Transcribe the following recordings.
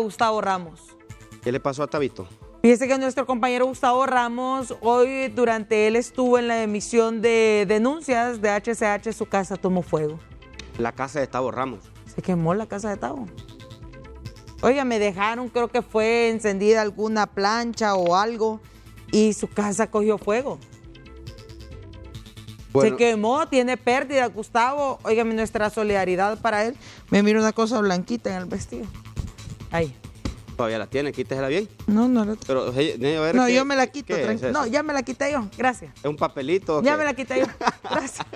Gustavo Ramos. ¿Qué le pasó a Tabito? Fíjese que nuestro compañero Gustavo Ramos, hoy durante él estuvo en la emisión de denuncias de HCH, su casa tomó fuego. La casa de Tavo Ramos. Se quemó la casa de Tavo. Oiga, me dejaron, creo que fue encendida alguna plancha o algo y su casa cogió fuego. Se quemó, tiene pérdida, Gustavo. Óigame, nuestra solidaridad para él. Me miro una cosa blanquita en el vestido. Ahí. ¿Todavía la tiene? Quítesela bien. No, no la Pero, a ver, No, ¿qué- yo me la quito. es no, ya me la quité yo. Gracias. ¿Es un papelito? Ya me la quité yo. Gracias.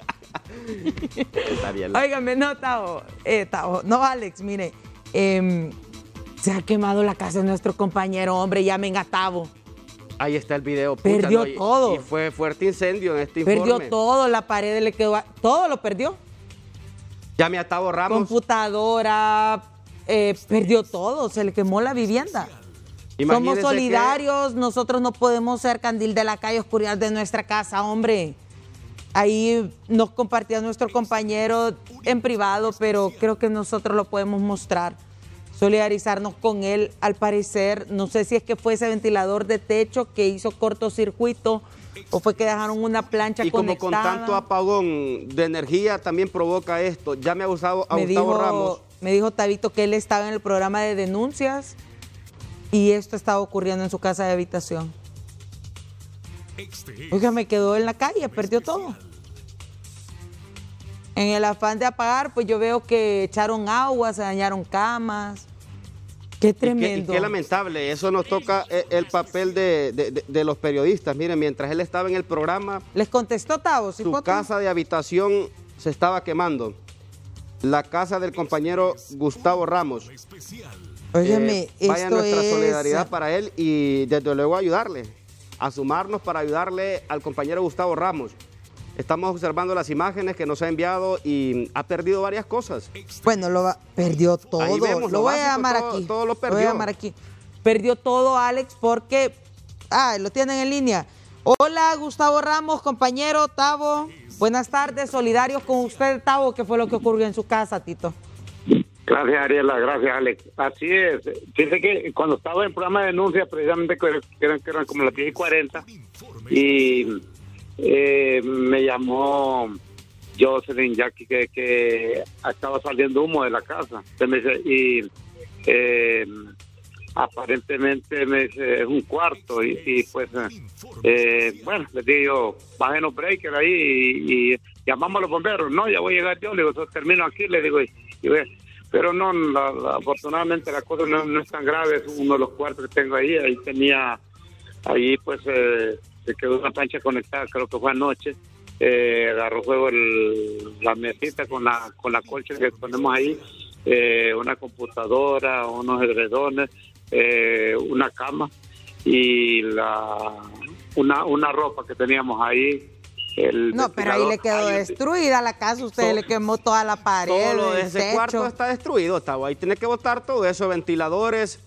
Está bien. Óigame, no, Tavo. Eh, Tavo. No, Alex, mire. em, se ha quemado la casa de nuestro compañero, hombre. Llamen a Tavo. Ahí está el video. pucha, Perdió no, todo. Y fue fuerte incendio en este Perdió informe. todo, la pared le quedó. a- Todo lo perdió. Llame a Tavo Ramos. Computadora, eh, perdió todo. Se le quemó la vivienda. Somos que- solidarios, nosotros no podemos ser candil de la calle, oscuridad de nuestra casa, hombre. Ahí nos compartía nuestro compañero en privado, pero creo que nosotros lo podemos mostrar. Solidarizarnos con él, al parecer, no sé si es que fue ese ventilador de techo que hizo cortocircuito o fue que dejaron una plancha Y como con conectada. tanto apagón de energía también provoca esto. Llame a Gustavo, a me Gustavo dijo, Ramos. Me dijo Tabito que él estaba en el programa de denuncias y esto estaba ocurriendo en su casa de habitación. Oiga, me quedó en la calle, perdió todo. En el afán de apagar, pues yo veo que echaron agua, se dañaron camas. Qué Y qué- y tremendo. qué lamentable, eso nos toca eh, el papel de, de- de- de los periodistas. Miren, mientras él estaba en el programa, Les contestó Tavo, ¿sí, su casa de habitación se estaba quemando. La casa del compañero Gustavo Ramos. Óigame, Eh, vaya esto nuestra es- solidaridad para él y desde luego ayudarle, a sumarnos para ayudarle al compañero Gustavo Ramos. Estamos observando las imágenes que nos ha enviado y ha perdido varias cosas. Bueno, lo va- perdió todo. Ahí vemos, lo lo voy a básico, llamar todo- aquí. todo lo voy a perdió. llamar aquí. Perdió todo, Alex, porque. Ah, lo tienen en línea. Hola, Gustavo Ramos, compañero, Tavo. Buenas tardes, solidarios con usted, Tavo. ¿Qué fue lo que ocurrió en su casa, Tito? Gracias, Ariela. Gracias, Alex. Así es. Fíjese que cuando estaba en el programa de denuncia, precisamente que eran, que eran como las 10 y 40, y eh, me llamó Jocelyn Jackie que, que estaba saliendo humo de la casa. Y eh, aparentemente me dice, es un cuarto. Y, y pues, eh, bueno, les digo bajen los breakers ahí y, llamamos a los bomberos. No, ya voy a llegar yo. Le digo, "Eso termino aquí. Le digo, y, y pero no, la- afortunadamente la cosa no, no es tan grave. Es uno de los cuartos que tengo ahí. Ahí tenía, ahí pues eh, se quedó una plancha conectada, creo que fue anoche. Eh, agarró fuego el- la mesita con la, con la colcha que ponemos ahí, eh, una computadora, unos edredones, eh, una cama y la una, una ropa que teníamos ahí. El No, pero ahí le quedó destruida la casa. Usted Todo- le quemó toda la pared, Todo lo de el ese techo. cuarto está destruido, Tavo. Ahí tiene que botar todo eso, ventiladores,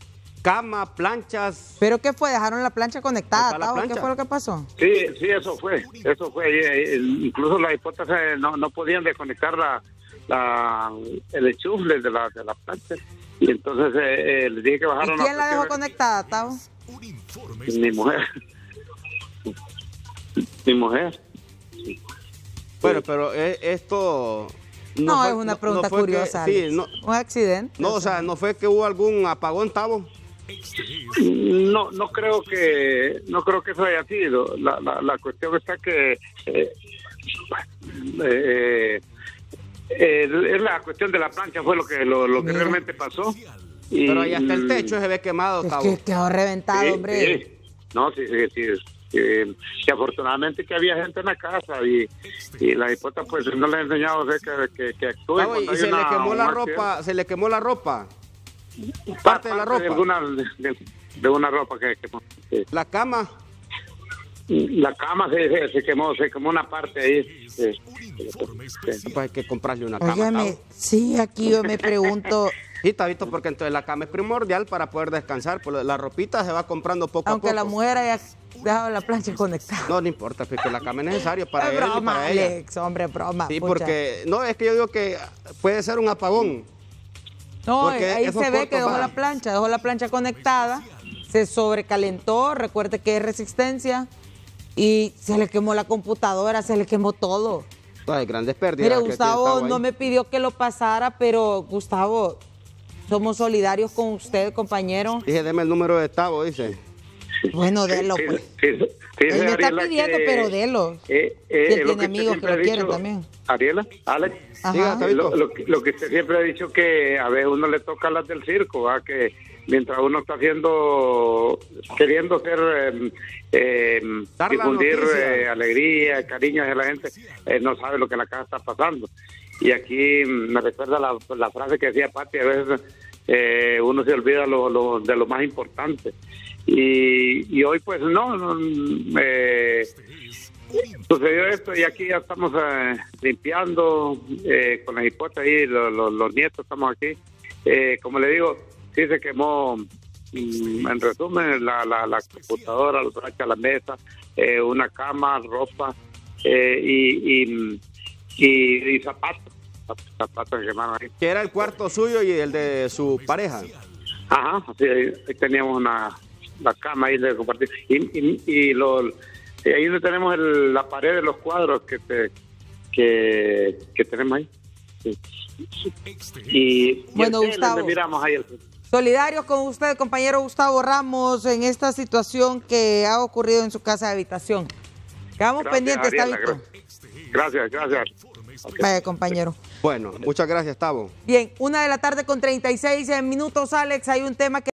cama, planchas. ¿Pero qué fue? ¿Dejaron la plancha conectada, la? ¿Qué fue lo que pasó? Sí, sí, eso fue, eso fue. eh, eh, Incluso las hipótesis no, no podían desconectar la, la, el enchufle de la, de la plancha. Y entonces eh, eh, les dije que ¿Y bajaron quién la dejó conectada, Tavo? Mi mujer. Mi mujer. Bueno, pero eh, esto... No, fue- es una no- pregunta no fue que- curiosa. sí, Alex. no, Un accidente. no, o sea, no fue que hubo algún apagón, Tavo. No, no creo que no creo que eso haya sido. La, la, la cuestión está que eh, eh, eh, es la cuestión de la plancha fue lo que lo, lo que Mira. realmente pasó. Y- Pero ahí hasta el techo se ve quemado, Es que quedó reventado, Sí, hombre. sí. No, sí, sí, sí. Eh, y afortunadamente que había gente en la casa y, y la hipota pues no le ha enseñado a ver que, que, que actúe y se le quemó la ropa, se le quemó la ropa. Parte de la ropa. de, alguna, de, de una ropa que, que- sí. La cama. La cama se, se, se quemó, se quemó una parte ahí. Sí. Pues hay que comprarle una cama. Sí, aquí yo me pregunto, Sí, Tabito, porque entonces la cama es primordial para poder descansar. Pues la ropita se va comprando poco aunque a poco. la mujer haya dejado la plancha conectada. No, no importa, porque la cama es necesaria para es él y broma, para ella. Alex, hombre, broma. Sí, pucha. porque no es que yo digo que puede ser un apagón. No, Porque ahí se ve que dejó van. la plancha, dejó la plancha conectada, se sobrecalentó, recuerde que es resistencia, y se le quemó la computadora, se le quemó todo. Hay grandes pérdidas. Mire, Gustavo no me pidió que lo pasara, pero Gustavo, somos solidarios con usted, compañero. Dije, deme el número de Tavo, dice. Bueno, délo, Sí, pues. sí, sí, Él me está pidiendo, que, pero délo. eh, Si él eh, tiene usted amigos que lo quieren también. Ariela, Alex. Ajá. Diga, Tabito. Lo, lo que- lo que usted siempre ha dicho que a veces uno le toca las del circo, ¿va? que mientras uno está haciendo, queriendo ser, eh, eh, Dar la difundir eh, alegría, cariño hacia la gente, eh, no sabe lo que en la casa está pasando. Y aquí mm, me recuerda la, la frase que decía Pati, a veces eh, uno se olvida lo, lo- de lo más importante. Y, y hoy pues no, no, eh, Sucedió esto y aquí ya estamos eh, limpiando eh, con la hipótesis lo- los nietos estamos aquí. Eh, como le digo, sí se quemó, mm, en resumen, la, la, la computadora, los la mesa, eh, una cama, ropa eh, y, y, y, y zapatos. zap- Zapatos que quemaron ahí. Que era el cuarto suyo y el de su pareja. Ajá, ahí, ahí teníamos una la cama ahí de compartir. Y, y, y lo- y ahí donde tenemos el- la pared de los cuadros que te, que, que tenemos ahí. Sí. Y, y Bueno, Gustavo. miramos ahí el- Solidarios con usted, compañero Gustavo Ramos, en esta situación que ha ocurrido en su casa de habitación. Quedamos pendientes, Tabito. Gracias, gracias. Vaya, compañero. Bueno, muchas gracias, Tavo. Bien, una de la tarde con 36 minutos, Alex. Hay un tema que